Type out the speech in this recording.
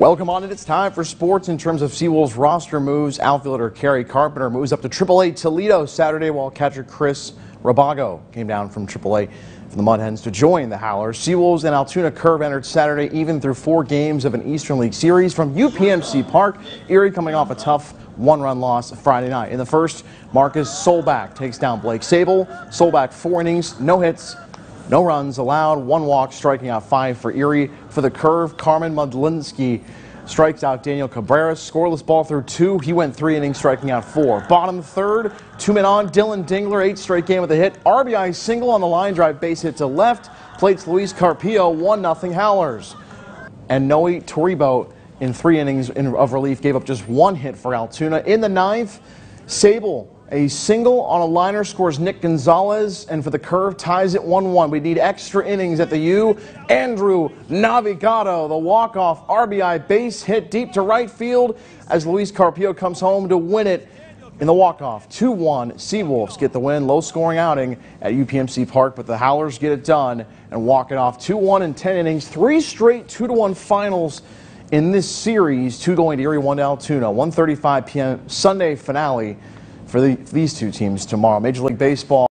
Welcome on it. It's time for sports in terms of Seawolves roster moves. Outfielder Kerry Carpenter moves up to AAA Toledo Saturday while catcher Chris Rabago came down from AAA for the Mud Hens to join the Howlers. Seawolves and Altoona Curve entered Saturday even through four games of an Eastern League series from UPMC Park. Erie coming off a tough one-run loss Friday night. In the first, Markus Solbach takes down Blake Sabol. Solbach four innings, no hits, no runs allowed, one walk, striking out five for Erie. For the curve, Carmen Mlodzinski strikes out Daniel Cabrera. Scoreless ball through two. He went three innings, striking out four. Bottom third, two men on. Dillon Dingler, eight straight game with a hit. RBI single on the line drive, base hit to left. Plates Luis Carpio, 1 0 Howlers. And Noe Toribio in three innings of relief gave up just one hit for Altoona. In the ninth, Sable a single on a liner scores Nick Gonzales, and for the curve ties it 1-1. We need extra innings at the U. Andrew Navigato, the walk-off RBI base hit deep to right field as Luis Carpio comes home to win it in the walk-off. 2-1, Seawolves get the win. Low-scoring outing at UPMC Park, but the Howlers get it done and walk it off. 2-1 in 10 innings. Three straight 2-1 finals in this series. Two going to Erie, one to Altoona. 1.35 p.m. Sunday finale for the, these two teams tomorrow. Major League Baseball.